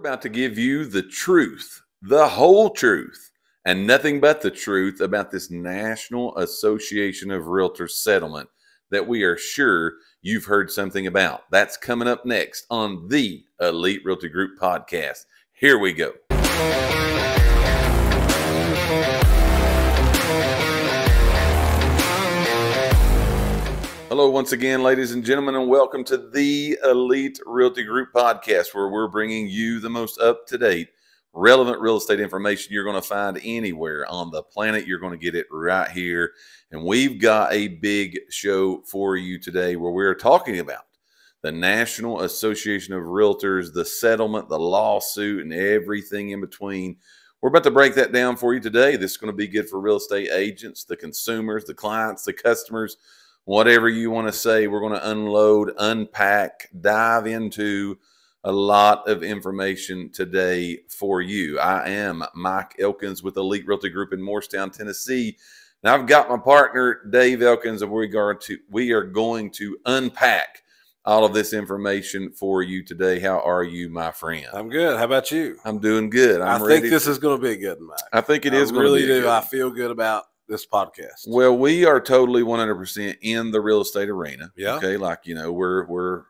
about to give you the truth, the whole truth, and nothing but the truth about this National Association of Realtors settlement that we are sure you've heard something about. That's coming up next on the Elite Realty Group podcast. Here we go. Hello, once again, ladies and gentlemen, and welcome to the Elite Realty Group podcast, where we're bringing you the most up to date, relevant real estate information you're going to find anywhere on the planet. You're going to get it right here. And we've got a big show for you today where we're talking about the National Association of Realtors, the settlement, the lawsuit, and everything in between. We're about to break that down for you today. This is going to be good for real estate agents, the consumers, the clients, the customers whatever you want to say. We're going to unload, unpack, dive into a lot of information today for you. I am Mike Elkins with Elite Realty Group in Morristown, Tennessee. Now I've got my partner Dave Elkins, and we are to we are going to unpack all of this information for you today. How are you, my friend? I'm good. How about you? I'm doing good. I'm i think this is going to be a good, Mike. I think it is. I really do. I feel good about this podcast? Well, we are totally 100% in the real estate arena. Yeah. Okay. Like, you know, we're, we're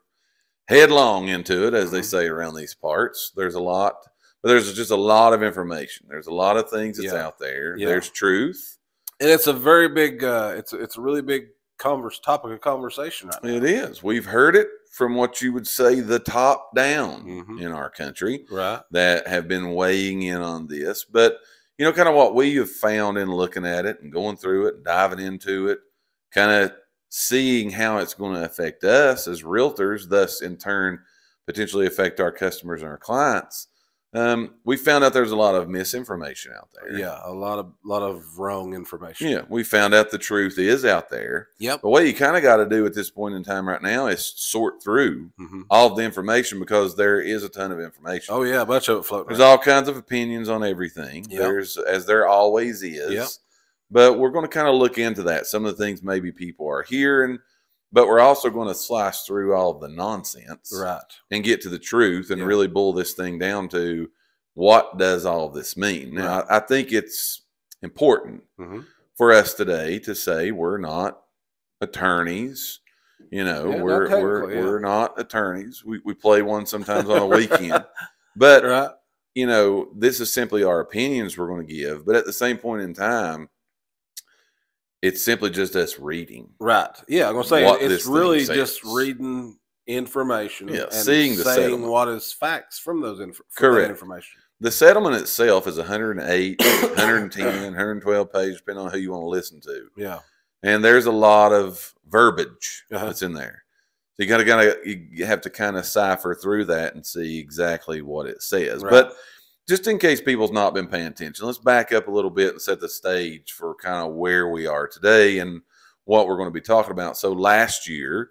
headlong into it, as mm-hmm. they say around these parts. There's a lot, but there's just a lot of information. There's a lot of things that's yeah. out there. Yeah. There's truth. And it's a very big, uh, it's, it's a really big converse topic of conversation right now. It is. We've heard it from what you would say the top down mm-hmm. in our country. Right. That have been weighing in on this. But, you know, kind of what we have found in looking at it and going through it, and diving into it, kind of seeing how it's going to affect us as realtors, thus in turn potentially affect our customers and our clients um, we found out there's a lot of misinformation out there. Yeah, a lot of lot of wrong information. Yeah, we found out the truth is out there. Yep. But what you kind of got to do at this point in time right now is sort through mm-hmm. all of the information because there is a ton of information. Oh yeah, a bunch of it floating. There's all kinds of opinions on everything. Yep. There's as there always is. Yep. But we're going to kind of look into that. Some of the things maybe people are hearing but we're also going to slice through all of the nonsense right and get to the truth and yeah. really boil this thing down to what does all this mean now right. I, I, think it's important mm-hmm. for us today to say we're not attorneys you know yeah, we're we're, yeah. we're not attorneys we, we play one sometimes on a weekend but right. you know this is simply our opinions we're going to give but at the same point in time it's simply just us reading. Right. Yeah, I'm gonna say it's really just reading information. Yeah, seeing the saying settlement. what is facts from those inf- from Correct. information. The settlement itself is 108, 110, 112 pages, depending on who you want to listen to. Yeah. And there's a lot of verbiage uh-huh. that's in there. So you gotta gotta you have to kind of cipher through that and see exactly what it says. Right. But just in case people's not been paying attention, let's back up a little bit and set the stage for kind of where we are today and what we're going to be talking about. So last year,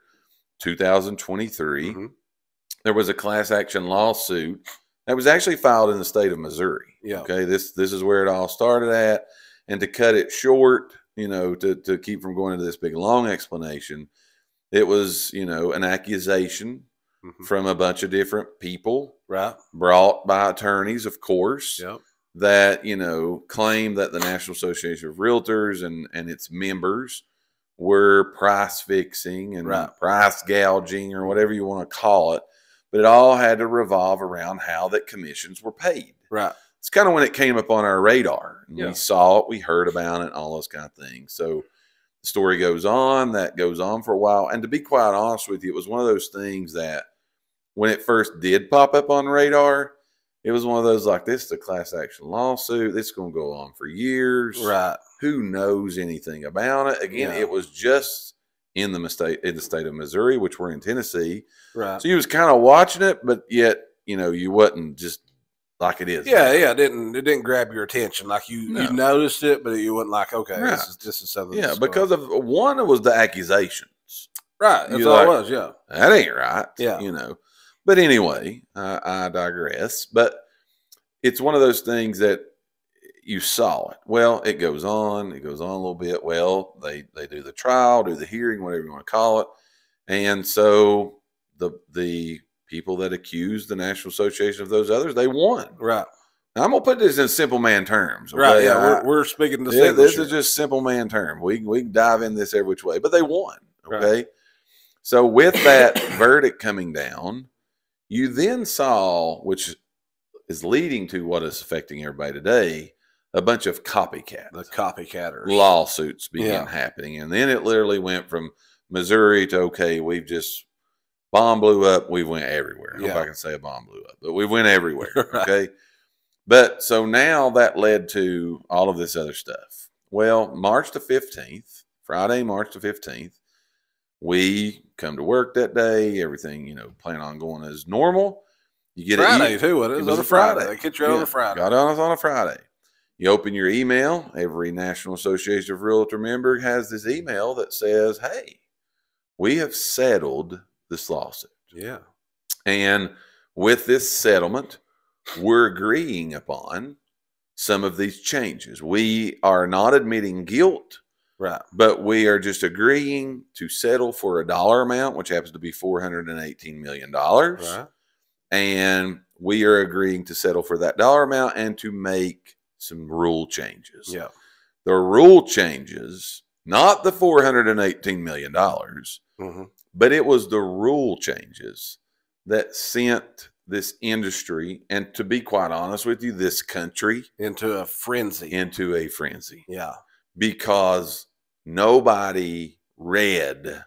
2023, mm-hmm. there was a class action lawsuit that was actually filed in the state of Missouri. Yeah. Okay. This this is where it all started at. And to cut it short, you know, to, to keep from going into this big long explanation, it was, you know, an accusation mm-hmm. from a bunch of different people, right? Brought by attorneys, of course. Yep. That you know claim that the National Association of Realtors and and its members were price fixing and right. price gouging or whatever you want to call it, but it all had to revolve around how that commissions were paid. Right. It's kind of when it came up on our radar. Yeah. We saw it, we heard about it, all those kind of things. So the story goes on, that goes on for a while. And to be quite honest with you, it was one of those things that when it first did pop up on radar, it was one of those like this is a class action lawsuit. This is going to go on for years. Right. Who knows anything about it? Again, yeah. it was just in the state in the state of Missouri, which we're in Tennessee. Right. So you was kind of watching it, but yet you know you wasn't just like it is. Yeah, yeah. It didn't it didn't grab your attention like you no. you noticed it, but you wasn't like okay, right. this is this is something. Yeah, because of one it was the accusations. Right. That's all like, it was. Yeah. That ain't right. Yeah. You know. But anyway, uh, I digress. But it's one of those things that you saw it. Well, it goes on. It goes on a little bit. Well, they they do the trial, do the hearing, whatever you want to call it, and so the the people that accused the National Association of those others, they won. Right. Now, I'm gonna put this in simple man terms. Okay? Right. Yeah. I- we're, we're speaking to yeah, this is just simple man term. We we can dive in this every which way, but they won. Right. Okay. So with that verdict coming down, you then saw, which is leading to what is affecting everybody today, a bunch of copycat the copycatters. lawsuits began Yeah. happening, and then it literally went from Missouri to okay, we've just bomb blew up, we went everywhere. I hope Yeah. I can say a bomb blew up, but we went everywhere. Right. Okay. But so now that led to all of this other stuff. Well, March the 15th, Friday, March the 15th, we come to work that day, everything, you know, plan on going as normal. You get Friday an too. It is was on a Friday. They get you out on a Friday. Got on us on a Friday. You open your email. Every National Association of Realtor member has this email that says, "Hey, we have settled this lawsuit, Yeah. and with this settlement, we're agreeing upon some of these changes. We are not admitting guilt." Right. But we are just agreeing to settle for a dollar amount, which happens to be $418 million Right. and we are agreeing to settle for that dollar amount and to make some rule changes. Yeah. The rule changes, not the $418 million, hmm but it was the rule changes that sent this industry, and to be quite honest with you, this country Into a frenzy. into a frenzy yeah. because nobody read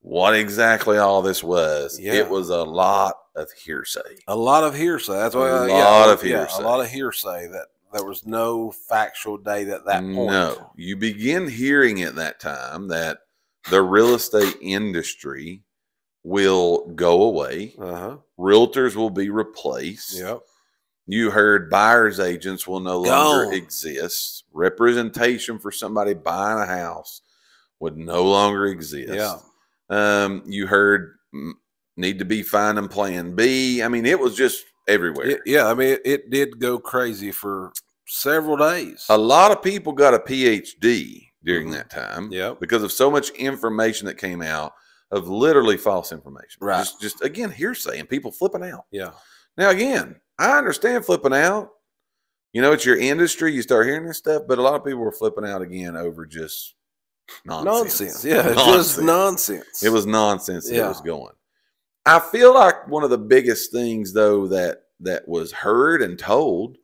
what exactly all this was. Yeah. It was a lot of hearsay. A lot of hearsay. That's why. A uh, lot yeah, of yeah, hearsay. a lot of hearsay that there was no factual data at that point. No, you begin hearing at that time that the real estate industry will go away. Uh huh. Realtors will be replaced. Yep. You heard buyers agents will no longer Gone. exist. Representation for somebody buying a house would no longer exist. Yeah. Um, you heard need to be finding plan B. I mean, it was just everywhere. It- yeah. I mean, it, it did go crazy for several days. a lot of people got a PhD during Mhm. that time Yep. because of so much information that came out of literally false information. Right. Just, just again, hearsay and people flipping out. Yeah. Now, again, I understand flipping out. You know, it's your industry. You start hearing this stuff, but a lot of people were flipping out again over just nonsense. Nonsense. Yeah. Just nonsense. It was nonsense that it was going. I feel like one of the biggest things though that that was heard and told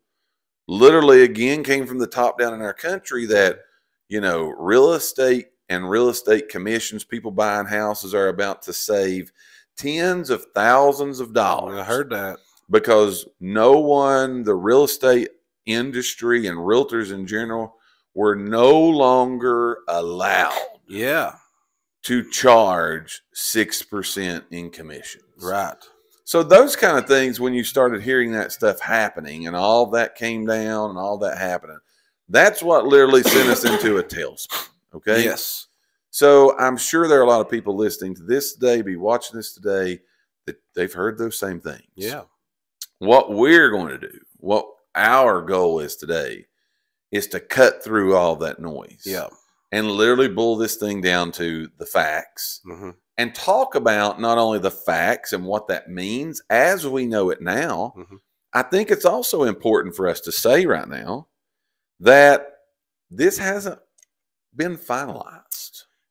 literally again came from the top down in our country that you know real estate and real estate commissions people buying houses are about to save tens of thousands of oh, dollars I heard that. Because no one, the real estate industry and realtors in general, were no longer allowed Yeah. to charge 6% in commissions. Right. So, those kind of things, when you started hearing that stuff happening and all that came down and all that happening, that's what literally sent us into a tailspin. Okay. Yes. So, I'm sure there are a lot of people listening to this today, be watching this today, that they've heard those same things Yeah. What we're going to do, what our goal is today, is to cut through all that noise. Yeah. And literally boil this thing down to the facts hmm and talk about not only the facts and what that means as we know it now. Mhm. I think it's also important for us to say right now that this hasn't been finalized.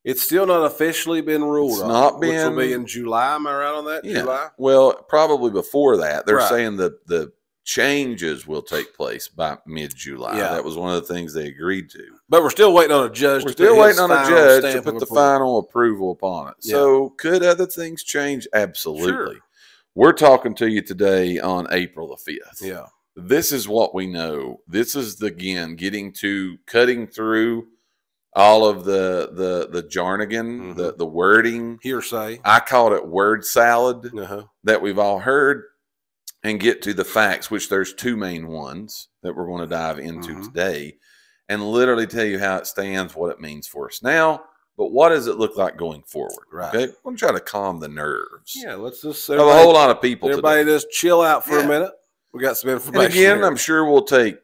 It's still not officially been ruled It's on. not which will be in July. Am I right on that? Yeah. July. Well, probably before that, they're Right. saying that the changes will take place by mid July. Yeah. That was one of the things they agreed to. But we're still waiting on a judge. We're to still waiting on a judge to put the final approval upon it. Yeah. So, could other things change? Absolutely. Sure. We're talking to you today on April the 5th. Yeah. This is what we know. This is the, again getting to cutting through all of the the the jargon, Mhm. the the wording. Hearsay. I called it word salad Uh-huh. that we've all heard and get to the facts, which there's two main ones that we're going to dive into Mhm. today and literally tell you how it stands, what it means for us now, but what does it look like going forward? Right. Okay. I'm trying to calm the nerves Yeah. Let's just of a whole lot of people Everybody today. just chill out for Yeah. a minute. We got some And information. again, here. I'm sure we'll take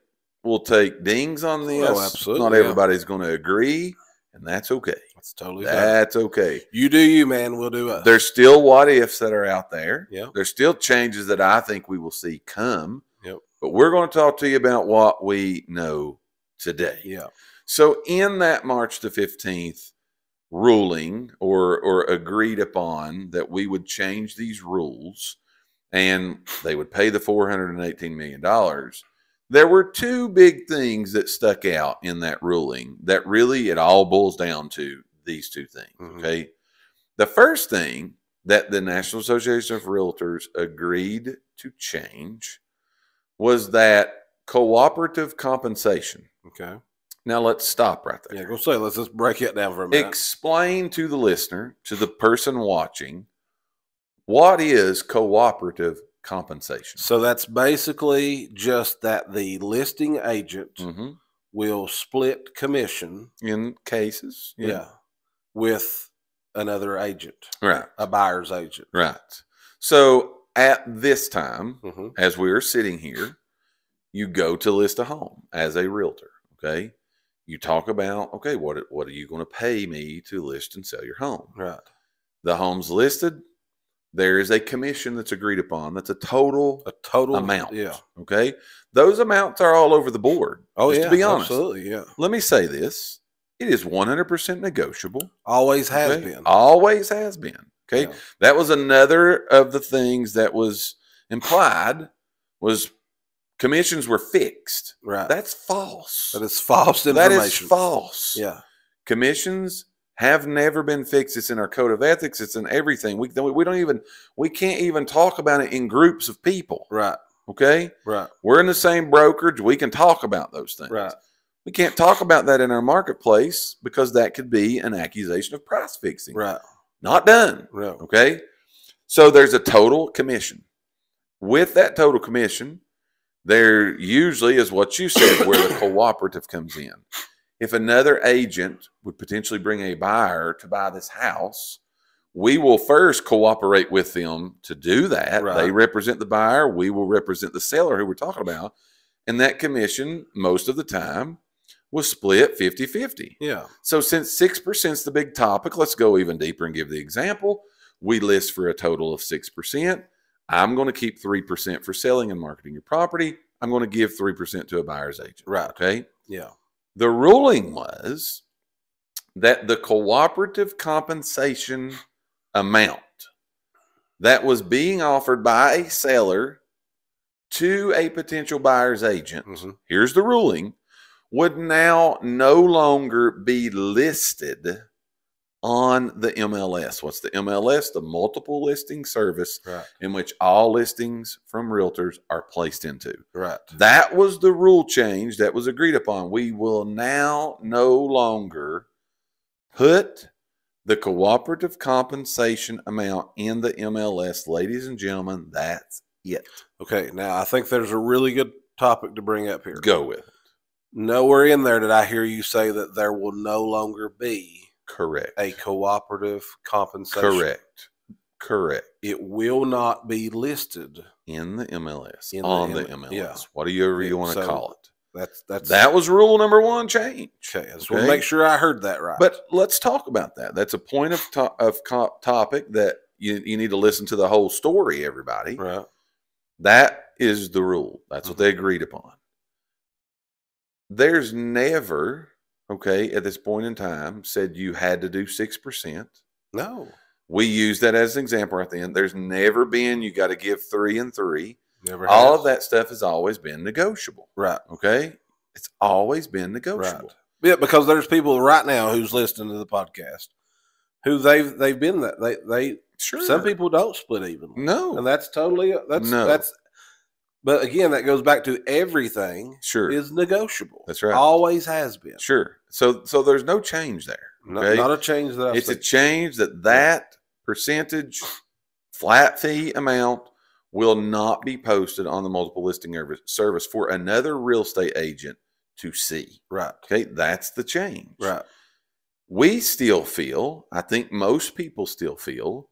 we'll take dings on oh, this. Oh, absolutely, Not yeah. everybody's going to agree. and that's okay. That's totally fine. That's okay. You do you, man. We'll do us. There's still what ifs that are out there. Yeah. There's still changes that I think we will see come. Yep. But we're going to talk to you about what we know today. Yeah. So in that March the 15th ruling or or agreed upon that we would change these rules and they would pay the 418 million dollars there were two big things that stuck out in that ruling that really it all boils down to these two things Mhm. okay the first thing that the National Association of Realtors agreed to change was that cooperative compensation Okay. now let's stop right there Yeah. Go say. Let's just break it down for a minute. explain to the listener, to the person watching, what is cooperative compensation? so that's basically just that the listing agent Mhm. will split commission. In cases, Yeah. With another agent, right, a buyer's agent. right. So at this time, hmm as we are sitting here, you go to list a home as a realtor. Okay, you talk about okay, what what are you going to pay me to list and sell your home? Right. The home's listed. There is a commission that's agreed upon. That's a total A total amount. Yeah. Okay. Those amounts are all over the board. Oh yeah. To be honest, Absolutely. Yeah. let me say this: it is 100% negotiable. Always has okay? been. Always has been. Okay. Yeah. That was another of the things that was implied was commissions were fixed. Right. That's false. that is false information. is false. Yeah. Commissions have never been fixed. It's in our code of ethics. It's in everything. We we don't even we can't even talk about it in groups of people. Right. Okay. Right. We're in the same brokerage. We can talk about those things. Right. We can't talk about that in our marketplace because that could be an accusation of price fixing. Right. Not done. Right. Okay. So there's a total commission. With that total commission, there usually is what you said where the cooperative comes in. If another agent would potentially bring a buyer to buy this house, we will first cooperate with them to do that. Right. They represent the buyer, we will represent the seller who we're talking about. And that commission, most of the time, was split 50 50. Yeah. So since 6% is the big topic, let's go even deeper and give the example. We list for a total of 6%. I'm going to keep 3% for selling and marketing your property. I'm going to give 3% to a buyer's agent. Right. Okay. Yeah. The ruling was that the cooperative compensation amount that was being offered by a seller to a potential buyer's agent Mhm. here's the ruling would now no longer be listed on the MLS. What's the MLS? The multiple listing service Right. in which all listings from realtors are placed into. Right. That was the rule change that was agreed upon. We will now no longer put the cooperative compensation amount in the MLS. Ladies and gentlemen, that's it. Okay. Now I think there's a really good topic to bring up here. Go with it. Nowhere in there did I hear you say that there will no longer be Correct. a cooperative compensation. Correct. Correct. It will not be listed. In the MLS. In on the, M- MLS. yeah. What do you, want to so call it? That's that's That was rule number one change. okay. I just want okay. make sure I heard that right. But let's talk about that. That's a point of, to- of co- topic that you, you need to listen to the whole story, everybody. right. That is the rule. That's what Mm-hmm. they agreed upon. There's never, okay, at this point in time, said you had to do 6%. No. We use that as an example right then. There's never been, you got to give three and three. Never. All has. of that stuff has always been negotiable. Right. Okay. It's always been Right. negotiable. Yeah, because there's people right now who's listening to the podcast who they've they've been that they they Sure. some people don't split evenly. no. And that's totally that's No. that's but again that goes back to everything sure. is negotiable. That's right. Always has been. Sure. So so there's no change there. Okay. not a change that I've it's a change that that percentage flat fee amount will not be posted on the multiple listing service- service for another real estate agent to see. right. Okay, that's the change. Right. We still feel, I think most people still feel,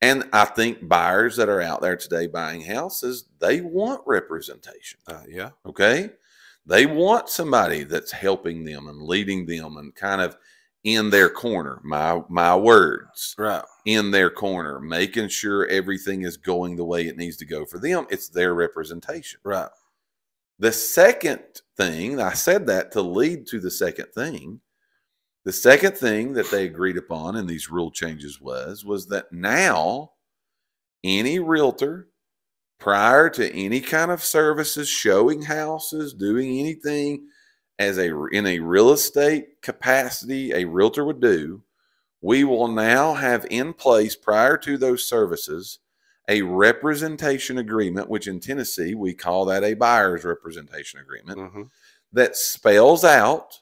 and I think buyers that are out there today buying houses, they want representation. Uh, yeah. Okay. They want somebody that's helping them and leading them and kind of in their corner, my my words Right. in their corner, making sure everything is going the way it needs to go for them. It's their representation. Right. The second thing, I said that to lead to the second thing. The second thing that they agreed upon in these rule changes was was that now any realtor prior to any kind of services, showing houses, doing anything as a in a real estate capacity a realtor would do, we will now have in place prior to those services a representation agreement, which in Tennessee we call that a buyer's representation agreement, hmm that spells out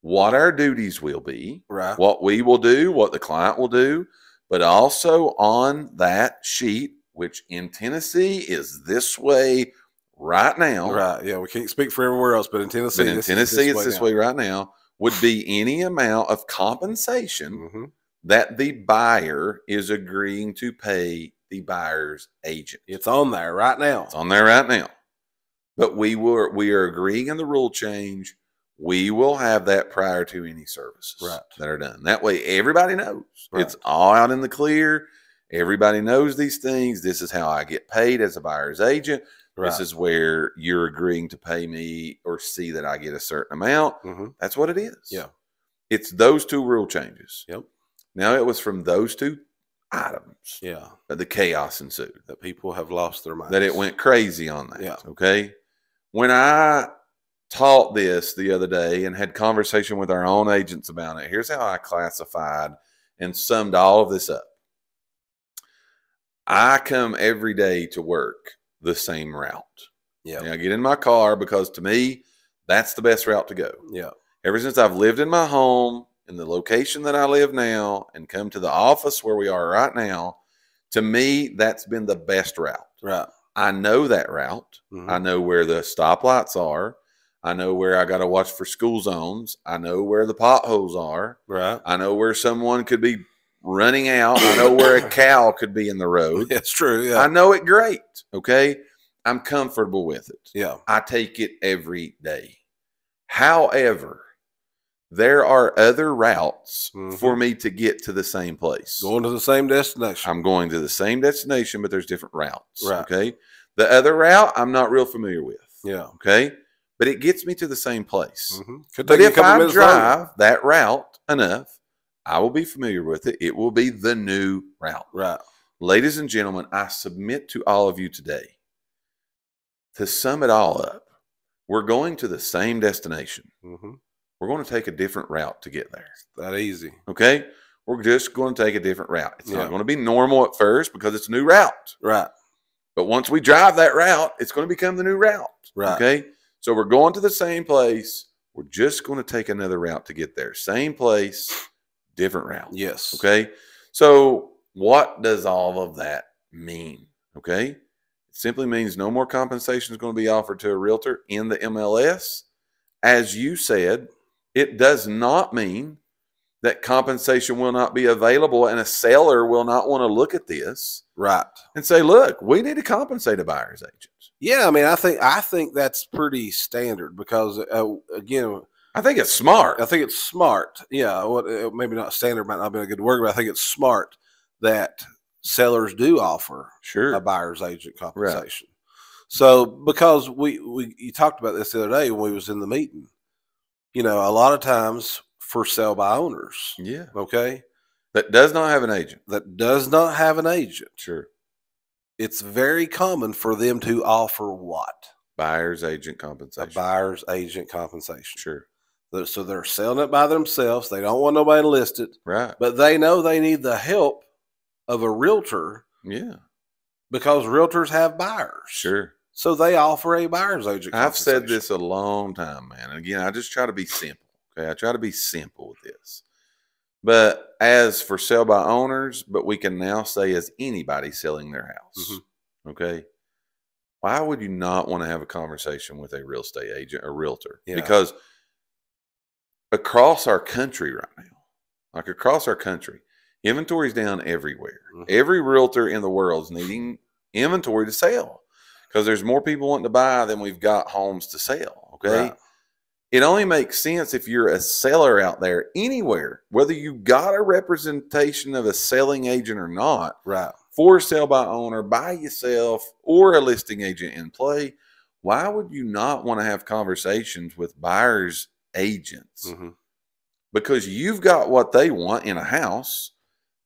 what our duties will be, Right. what we will do, what the client will do, but also on that sheet, which in Tennessee is this way right now. Right. Yeah. We can't speak for everywhere else, but in Tennessee, But in Tennessee, it's this now. way right now, would be any amount of compensation Mhm. that the buyer is agreeing to pay the buyer's agent. It's on there right now. It's on there right now. But we were we are agreeing in the rule change. We will have that prior to any services Right. that are done. That way everybody knows. Right. It's all out in the clear. Everybody knows these things. This is how I get paid as a buyer's agent. Right. This is where you're agreeing to pay me or see that I get a certain amount. hmm That's what it is. Yeah. It's those two rule changes. Yep. Now it was from those two items Yeah. that the chaos ensued That people have lost their minds. that it went crazy on that. Yeah. Okay. When I taught this the other day and had conversation with our own agents about it, here's how I classified and summed all of this up. I come every day to work the same route. Yeah. I get in my car because to me, that's the best route to go. Yeah. Ever since I've lived in my home in the location that I live now and come to the office where we are right now, to me, that's been the best route. Right. I know that route. Mhm. I know where the stoplights are. I know where I got to watch for school zones. I know where the potholes are. Right. I know where someone could be running out. I know where a cow could be in the road. That's true. I know it great. Okay. I'm comfortable with it. Yeah. I take it every day. However, there are other routes Mhm. for me to get to the same place. Going to the same destination. I'm going to the same destination, but there's different routes. Right. Okay. The other route I'm not real familiar with. yeah. Okay. But it gets me to the same place. Mhm. Could But take you a if couple I drive that route enough, I will be familiar with it. It will be the new route. Right. Ladies and gentlemen, I submit to all of you today to sum it all up. We're going to the same destination. hmm We're going to take a different route to get there. It's That easy. Okay. We're just going to take a different route. It's Yeah. not going to be normal at first because it's a new route. Right. But once we drive that route, it's going to become the new route. Right. Okay. So we're going to the same place. We're just going to take another route to get there. Same place, different route. Yes. Okay. So what does all of that mean? Okay. It simply means no more compensation is going to be offered to a realtor in the MLS. As you said, it does not mean that compensation will not be available and a seller will not want to look at this Right. and say, look, we need to compensate a buyer's agent. Yeah. I mean, I think I think that's pretty standard because uh, again, I think it's smart. I think it's smart. Yeah. What uh, maybe not standard might not be a good word, but I think it's smart that sellers do offer Sure. a buyer's agent compensation. So because we we you talked about this the other day when we was in the meeting, you know, a lot of times for sale by owners, Yeah. okay, That does not have an agent. that does not have an agent, Sure. it's very common for them to offer what Buyer's agent a compensation. buyer's agent compensation. Sure. So they're selling it by themselves. They don't want nobody to list it, Right. but they know they need the help of a realtor Yeah. because realtors have buyers. Sure. So they offer a buyer's agent. I've said this a long time, man. And again, I just try to be simple. Okay. I try to be simple with this. But as for sell by owners, but we can now say as anybody selling their house. Mhm. Okay. Why would you not want to have a conversation with a real estate agent or realtor? Yeah. Because across our country right now, like across our country, inventory's down everywhere. Mhm. Every realtor in the world is needing inventory to sell because there's more people wanting to buy than we've got homes to sell. Okay. Right. It only makes sense if you're a seller out there anywhere, whether you got a representation of a selling agent or not, Right. for sale by owner, by yourself, or a listing agent in play. Why would you not want to have conversations with buyers agents? hmm Because you've got what they want in a house,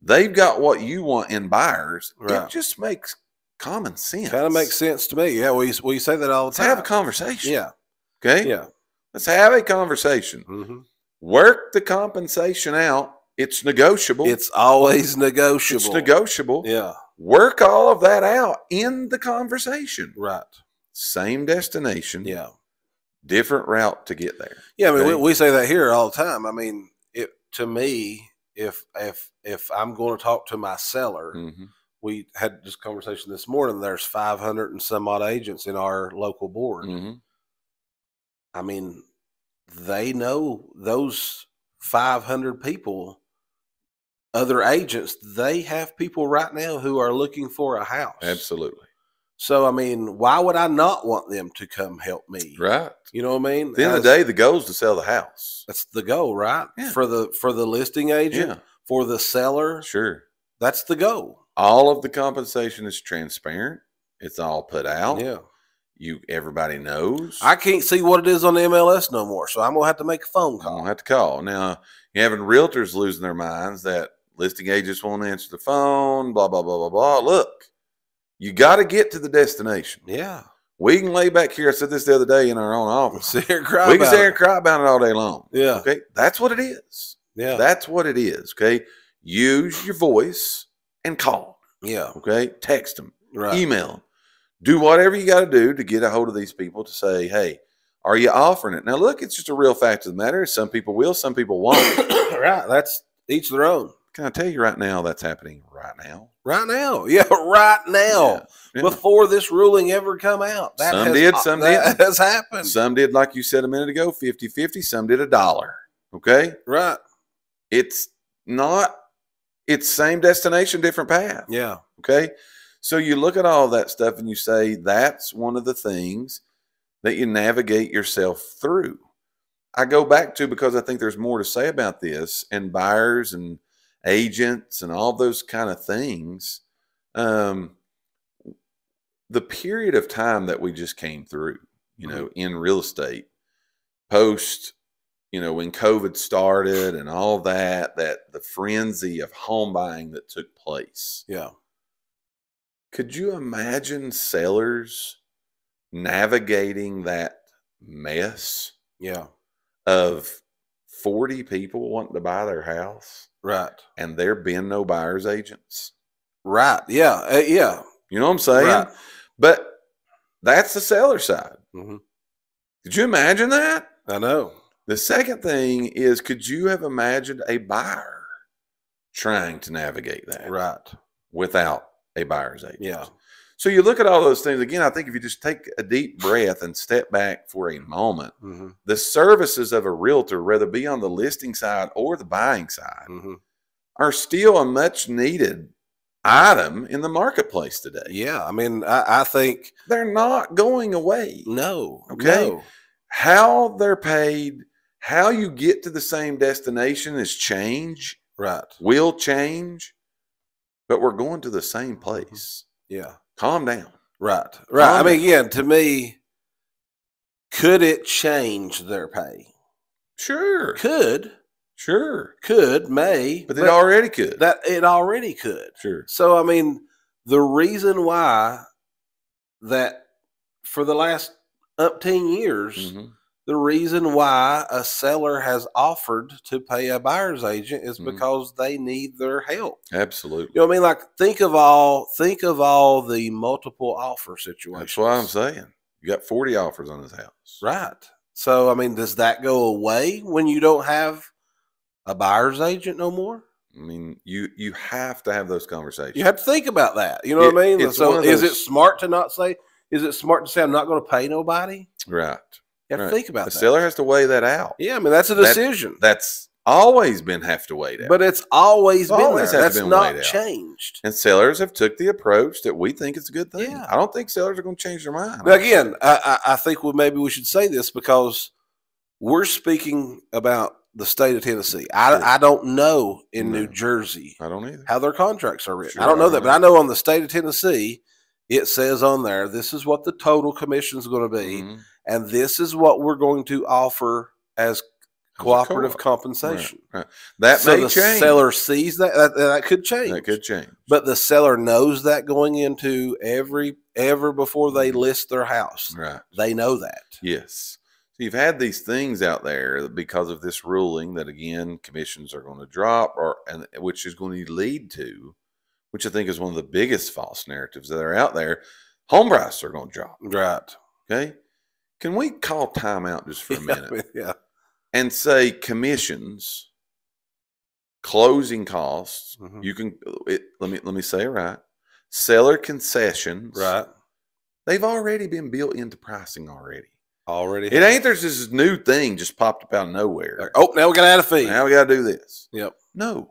they've got what you want in buyers. Right. It just makes common sense. Kind of makes sense to me. Yeah. We we say that all the Let's time. have a conversation. Yeah. Okay. Yeah. Let's have a conversation. hmm Work the compensation out. It's negotiable. It's always negotiable. it's negotiable. Yeah. Work all of that out in the conversation. Right. Same destination. Yeah. Different route to get there. Yeah. I mean, we, Okay. we say that here all the time. I mean, it to me, if if if I'm going to talk to my seller, Mhm. we had this conversation this morning. There's 500 and some odd agents in our local board. Mhm. I mean, they know those 500 people, other agents, they have people right now who are looking for a house. Absolutely. So, I mean, why would I not want them to come help me? Right. You know what I mean? At the end of the day, the goal is to sell the house. that's the goal, right? Yeah. For the for the listing agent, Yeah, for the seller, sure. that's the goal. All of the compensation is transparent. It's all put out. Yeah. You everybody knows. I can't see what it is on the MLS no more, so I'm gonna have to make a phone call. don't have to call. Now, you're having realtors losing their minds that listing agents won't answer the phone, blah, blah, blah, blah, blah. Look, you got to get to the destination. Yeah. We can lay back here. I said this the other day in our own office. Sit here cry we can sit here and cry about it all day long. Yeah. Okay. That's what it is. Yeah. That's what it is. Okay. Use your voice and call. yeah. Okay. Text them, Right. email them. Do whatever you got to do to get a hold of these people to say, hey, are you offering it? Now, look, it's just a real fact of the matter. Some people will, some people won't. right. That's each their own. Can I tell you right now that's happening right now? Right now. Yeah, right now. Yeah. Yeah. Before this ruling ever come out. That Some has, did, some that has happened. Some did, like you said a minute ago, 50 50. Some did a dollar. Okay. right. It's not, it's same destination, different path. Yeah. Okay. So you look at all that stuff and you say, that's one of the things that you navigate yourself through. I go back to because I think there's more to say about this and buyers and agents and all those kind of things. Um, the period of time that we just came through, you know, in real estate, post, you know, when COVID started and all that, that the frenzy of home buying that took place. Yeah. Could you imagine sellers navigating that mess Yeah. of 40 people wanting to buy their house Right. and there being no buyer's agents? Right. Yeah. Uh, yeah. You know what I'm saying? Right. But that's the seller side. Mhm. Could you imagine that? I know. The second thing is could you have imagined a buyer trying to navigate that Right. without a buyer's agent? Yeah. So you look at all those things again. I think if you just take a deep breath and step back for a moment, hmm the services of a realtor, whether it be on the listing side or the buying side, hmm are still a much needed item in the marketplace today. Yeah. I mean, I, I think They're not going away. no. Okay. No. How they're paid, how you get to the same destination is change, Right. will change, but we're going to the same place. Yeah. Calm down. Right. Right. I Calm mean, again, to me, could it change their pay? Sure. Could. Sure. Could. May. But it already could. that it already could. sure. So I mean, the reason why that for the last umpteen years, Mhm. The reason why a seller has offered to pay a buyer's agent is Mhm. because they need their help. Absolutely. You know what I mean? Like think of all think of all the multiple offer situations. That's what I'm saying. You got 40 offers on this house. Right. So I mean, does that go away when you don't have a buyer's agent no more? I mean, you you have to have those conversations. You have to think about that. You know what I mean? So of is it smart to not say? Is it smart to say I'm not going to pay nobody? right. You have Right. to think about that. The that. seller has to weigh that out. Yeah, I mean that's a That- decision, That's always been have to weigh that. but it's always It's been always there. have That's been not weighed out. changed. and sellers have took the approach that we think is a good thing. Yeah. I don't think sellers are going to change their mind. Now, again, I, I, I think we maybe we should say this because we're speaking about the state of Tennessee. I, Sure. I don't know in New Jersey I don't either. how their contracts are written. Sure, I don't I know don't that, but. I know on the state of Tennessee, it says on there, this is what the total commission is going to be, Mhm. and this is what we're going to offer as cooperative co-op. compensation. Right. That so may the change. seller sees that, that that could change. that could change. but the seller knows that going into every ever before they list their house. Right. They know that. Yes. So you've had these things out there because of this ruling that again commissions are going to drop or and which is going to lead to, which I think is one of the biggest false narratives that are out there, home prices are going to drop. Right. Okay. Can we call time out just for a minute yeah. and say commissions, closing costs, Mhm. you can it, let me let me say it right. Seller concessions, Right. They've already been built into pricing already. Already. It ain't there's this new thing just popped up out of nowhere. Like, oh, now we got to add a fee. Now we got to do this. Yep. No,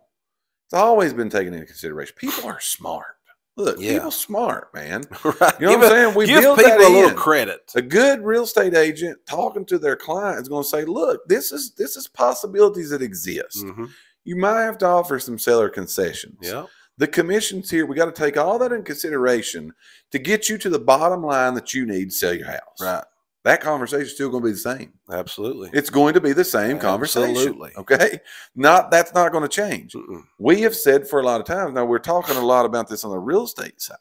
it's always been taken into consideration. People are smart. Look, Yeah. people smart, man. right. You know give what I'm saying? We give people that a little in. credit. A good real estate agent talking to their client is going to say, "Look, this is this is possibilities that exist. Mhm. You might have to offer some seller concessions. Yeah. The commissions here, we got to take all that in consideration to get you to the bottom line that you need to sell your house. Right. That conversation is still going to be the same. Absolutely. It's going to be the same conversation. Absolutely. Okay. Not that's not going to change. Mm-mm. We have said for a lot of times. Now we're talking a lot about this on the real estate side.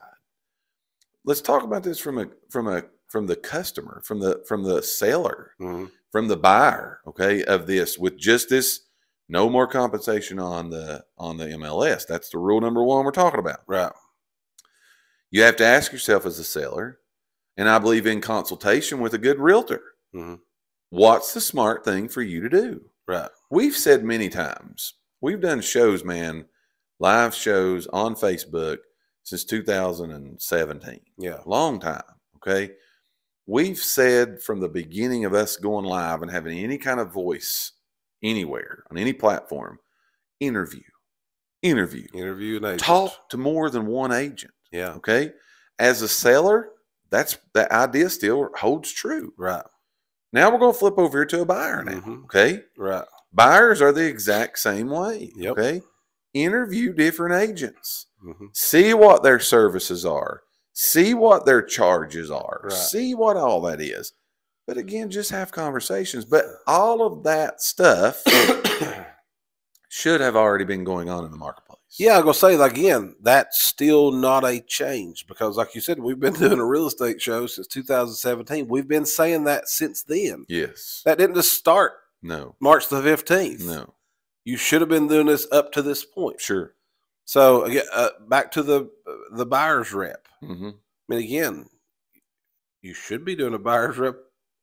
Let's talk about this from a from a from the customer, from the from the seller, Mhm. from the buyer, okay, of this with just this no more compensation on the on the MLS. That's the rule number one we're talking about. Right. You have to ask yourself as a seller, and I believe in consultation with a good realtor, Mhm. what's the smart thing for you to do? Right. We've said many times, we've done shows, man, live shows on Facebook since 2017. Yeah. Long time. Okay. We've said from the beginning of us going live and having any kind of voice anywhere on any platform, interview, interview, Interview an agent. talk to more than one agent. Yeah. Okay. As a seller, that's that idea still holds true. Right. Now we're going to flip over here to a buyer now. Mhm. Okay. Right. Buyers are the exact same way. Yep. Okay. Interview different agents. hmm See what their services are. See what their charges are. Right. See what all that is. But again, just have conversations. But all of that stuff should have already been going on in the marketplace. Yeah, I'm gonna say again, that's still not a change because, like you said, we've been doing a real estate show since 2017. We've been saying that since then. Yes. That didn't just start No. March the 15th. No. You should have been doing this up to this point. Sure. So again, uh, back to the the buyer's rep. hmm I mean, again, you should be doing a buyer's rep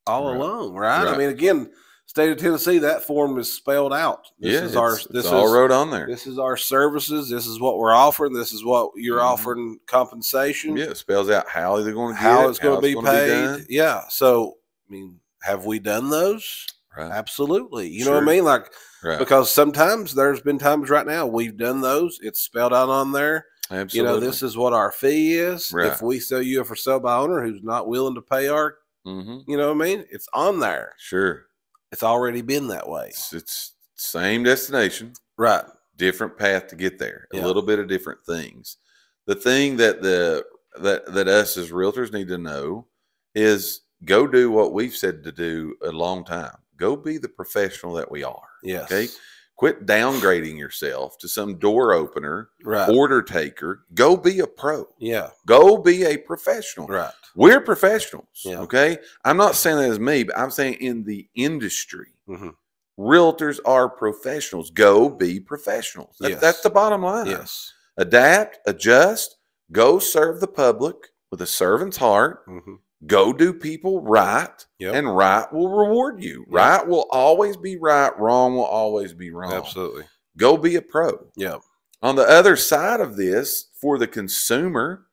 all Right. along, right? I mean, again, state of Tennessee, that form is spelled out. This yeah, is our this it's all is wrote on there. this is our services. This is what we're offering. This is what you're Mhm. offering compensation. Yeah, it spells out how they're going to get how it, it's going to be paid. done. yeah. So, I mean, have we done those? Right. Absolutely. You know what I mean? Like Right. because sometimes there's been times right now we've done those. It's spelled out on there. Absolutely. You know, this is what our fee is. Right. If we sell you a for sale by owner who's not willing to pay our, hmm you know what I mean? It's on there. Sure. It's already been that way. It's, it's same destination, Right. different path to get there. Yeah. A little bit of different things. The thing that the that that us as realtors need to know is go do what we've said to do a long time. Go be the professional that we are. Yes. Okay. Quit downgrading yourself to some door opener, Right. order taker. Go be a pro. yeah. Go be a professional. Right. We're professionals. Yeah. Okay. I'm not saying that as me, but I'm saying in the industry, hmm realtors are professionals. Go be professionals. That- Yes. That's the bottom line. Yes. Adapt, adjust, go serve the public with a servant's heart. hmm Go do people right, Yep. and right will reward you. Yep. Right will always be right, wrong will always be wrong. Absolutely. Go be a pro. Yeah. On the other side of this, for the consumer,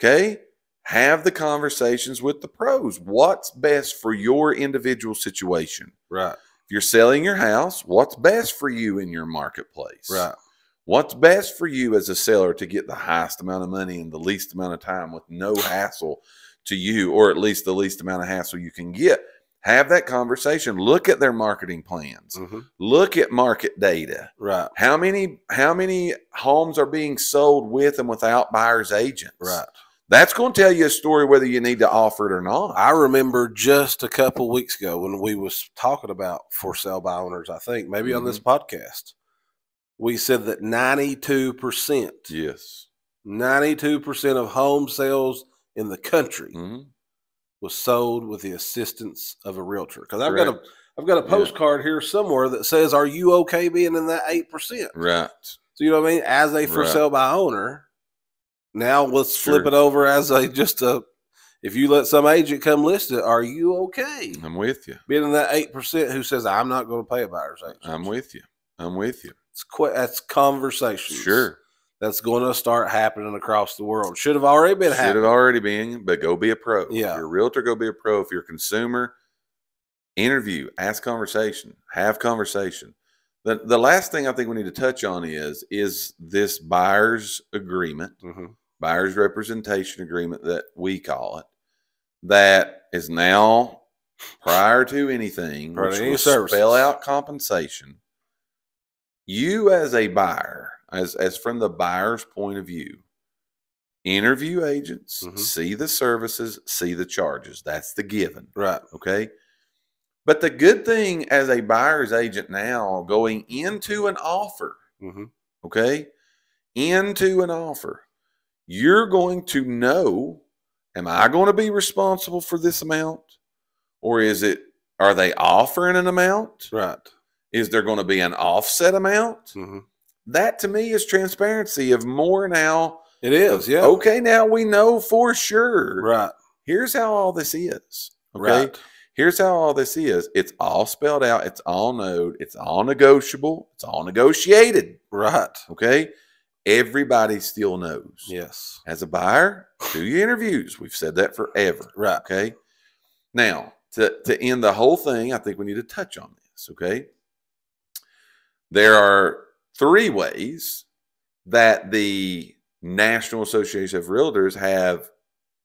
okay, have the conversations with the pros. What's best for your individual situation? Right. If you're selling your house, what's best for you in your marketplace? Right. What's best for you as a seller to get the highest amount of money in the least amount of time with no hassle to you, or at least the least amount of hassle you can get? Have that conversation. Look at their marketing plans. Mhm. Look at market data. Right. How many how many homes are being sold with and without buyers agents? Right. That's going to tell you a story whether you need to offer it or not. I remember just a couple weeks ago when we was talking about for sale by owners, I think, maybe on this podcast, we said that 92%, yes. 92% of home sales in the country Mhm. was sold with the assistance of a realtor. Because I've got a Correct. I've got a Yeah. postcard here somewhere that says, Are you okay being in that eight percent? Right. So you know what I mean? As a for Right. sale by owner, now let's flip it over as a just a if you let some agent come list it, are you okay? I'm with you. Being in that eight percent who says I'm not going to pay a buyer's agent. I'm with you. I'm with you. It's quite that's conversations. Sure. That's going to start happening across the world. Should have already been Should have already been, but go be a pro. If Yeah. you're a realtor, go be a pro. If you're a consumer, interview, ask conversation, have conversation. The, the last thing I think we need to touch on is is this buyer's agreement, Mhm. buyer's representation agreement that we call it, that is now prior to anything, Prior to which any will services. spell out compensation. You as a buyer, as as from the buyer's point of view, interview agents, Mhm. see the services, see the charges. That's the given. Right. Okay. But the good thing as a buyer's agent now going into an offer, hmm okay, into an offer, you're going to know am I going to be responsible for this amount? Or is it, are they offering an amount? Right. Is there going to be an offset amount? hmm That to me is transparency of more now. It is. Yeah. Okay, now we know for sure. Right. Here's how all this is. Okay. Right. Here's how all this is. It's all spelled out. It's all known. It's all negotiable. It's all negotiated. Right. Okay. Everybody still knows. Yes. As a buyer, do your interviews. We've said that forever. Right. Okay. Now, to, to end the whole thing, I think we need to touch on this. Okay. There are three ways that the National Association of Realtors have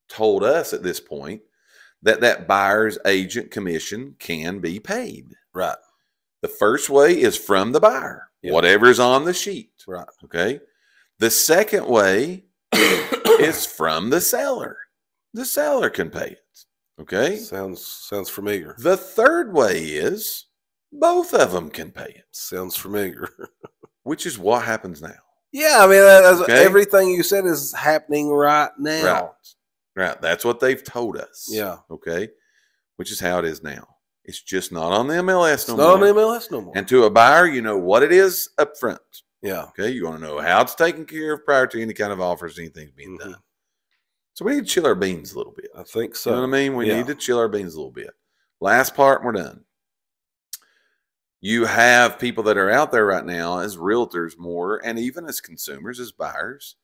told us at this point that that buyer's agent commission can be paid. Right. The first way is from the buyer, Yeah. whatever's on the sheet. Right. Okay. The second way is from the seller. The seller can pay it. Okay. sounds sounds familiar. The third way is both of them can pay it, Sounds familiar. which is what happens now. yeah, I mean, Okay. everything you said is happening right now. Right. Right. That's what they've told us. Yeah. Okay. Which is how it is now. It's just not on the MLS It's no not on more. MLS no more. and to a buyer, you know what it is up front. yeah. Okay. You want to know how it's taken care of prior to any kind of offers, anything being Mhm. done. So we need to chill our beans a little bit. I think so. you know what I mean? We yeah. need to chill our beans a little bit. Last part, and we're done. You have people that are out there right now as realtors more, and even as consumers, as buyers,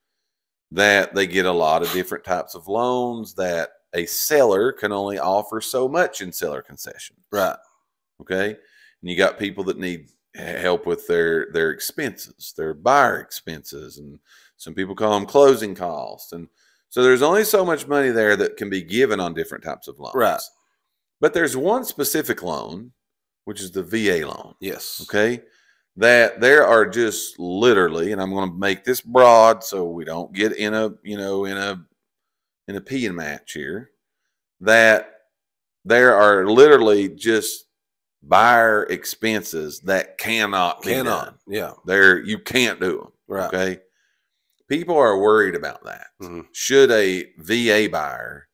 that they get a lot of different types of loans that a seller can only offer so much in seller concession Right. Okay. And you got people that need help with their their expenses, their buyer expenses, and some people call them closing costs. And so there's only so much money there that can be given on different types of loans. Right. But there's one specific loan, which is the VA loan. Yes. Okay. That there are just literally, and I'm going to make this broad so we don't get in a, you know, in a in a peeing match here. That there are literally just buyer expenses that cannot be Cannot. done. Yeah. There you can't do them. Right. Okay. People are worried about that. Mhm. Should a VA buyer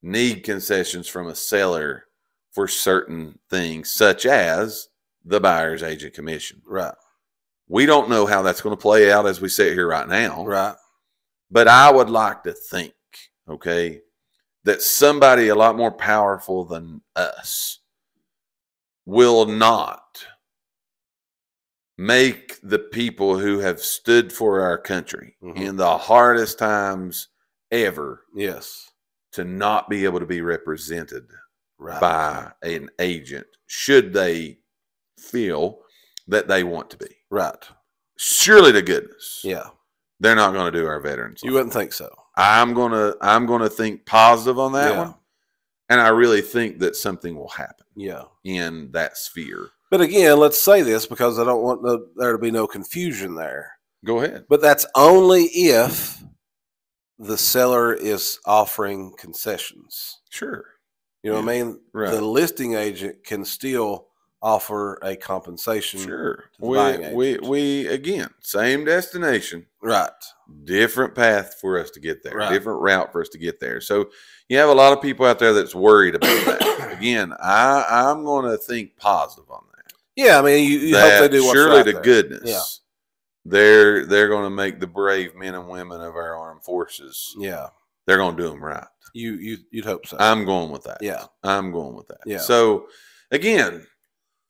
need concessions from a seller for certain things, such as the buyer's agent commission? Right. We don't know how that's going to play out as we sit here right now. Right. But I would like to think, okay, that somebody a lot more powerful than us will not make the people who have stood for our country Mhm. in the hardest times ever Yes. to not be able to be represented Right. by an agent should they feel that they want to be. Right. Surely to goodness, Yeah. they're not going to do our veterans. You wouldn't think so. I'm gonna I'm gonna think positive on that Yeah. one, And I really think that something will happen Yeah. in that sphere. But again, let's say this because I don't want no, there to be no confusion there. Go ahead. But that's only if the seller is offering concessions. Sure. You know what I mean? Right. The listing agent can still offer a compensation. Sure. the We, we, we, again, same destination, Right. different path for us to get there, Right. different route for us to get there. So you have a lot of people out there that's worried about that. again, I, I'm going to think positive on that. Yeah, I mean, you, you hope they do what's surely right to there. goodness, Yeah. they're they're going to make the brave men and women of our armed forces. Yeah, They're going to do them right. you you you'd hope so. I'm going with that. yeah, I'm going with that. Yeah. So again,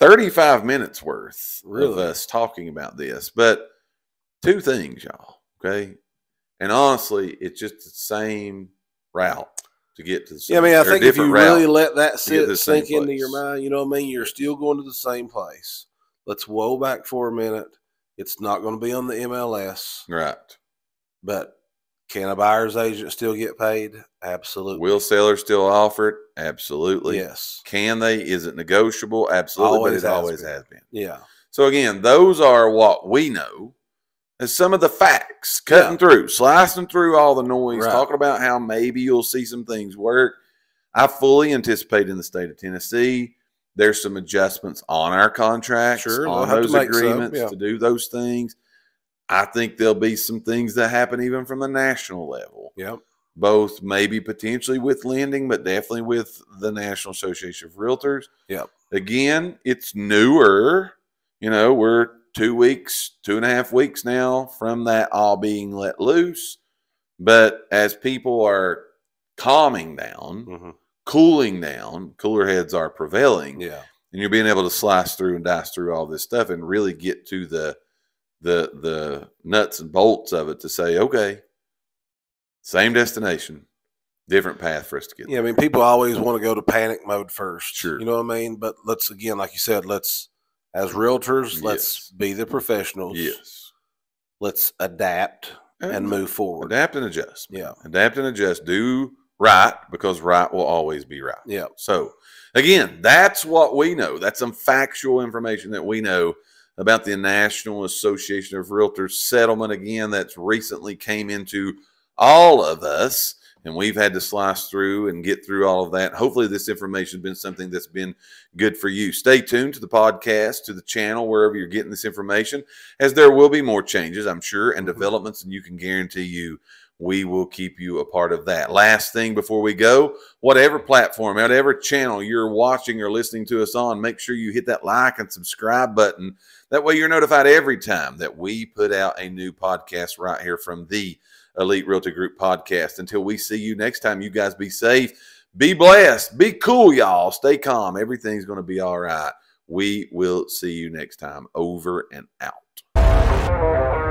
35 minutes worth of us talking about this, but two things, y'all. Okay. And honestly, it's just the same route to get to the yeah. I mean, I think if you really let that to get to sit sink into your mind, you know what I mean. You're still going to the same place. Let's whoa back for a minute. It's not going to be on the MLS, right. but can a buyer's agent still get paid? Absolutely. Will sellers still offer it? Absolutely. yes. Can they? Is it negotiable? Absolutely. Always but has it always been. has been. Yeah. So again, those are what we know as some of the facts, cutting Yeah. through, slicing through all the noise, Right. talking about how maybe you'll see some things work. I fully anticipate in the state of Tennessee, there's some adjustments on our contracts, Sure, on those agreements yeah. to do those things. I think there'll be some things that happen even from the national level Yep. both maybe potentially with lending, but definitely with the National Association of Realtors. Yep. Again, it's newer. You know, we're two weeks, two and a half weeks now from that all being let loose. But as people are calming down, hmm cooling down, cooler heads are prevailing Yeah. and you're being able to slice through and dice through all this stuff and really get to the the the nuts and bolts of it to say, okay, same destination, different path for us to get there. Yeah, I mean, people always want to go to panic mode first. Sure. You know what I mean? But let's again, like you said, let's as realtors, let's be the professionals. Yes. Let's adapt and move forward. Adapt and adjust. Yeah. Adapt and adjust. Do right because right will always be right. Yeah. So, again, that's what we know. That's some factual information that we know about the National Association of Realtors settlement. Again, that's recently came into all of us, and we've had to slice through and get through all of that. Hopefully, this information has been something that's been good for you. Stay tuned to the podcast, to the channel, wherever you're getting this information, as there will be more changes, I'm sure, and Mhm. developments, and you can guarantee you we will keep you a part of that. Last thing before we go, whatever platform, whatever channel you're watching or listening to us on, make sure you hit that like and subscribe button. That way you're notified every time that we put out a new podcast right here from the Elite Realty Group podcast. Until we see you next time, you guys be safe, be blessed, be cool, y'all. Stay calm. Everything's going to be all right. We will see you next time. Over and out.